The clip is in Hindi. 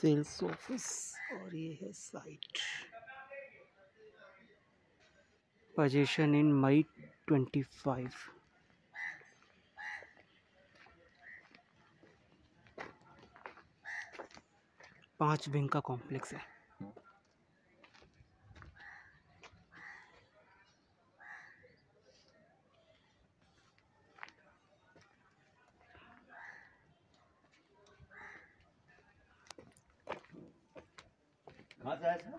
सेल्स ऑफ़िस और ये है site position in May twenty five पाँच विंग का कॉम्प्लेक्स है। कहाँ से आया था?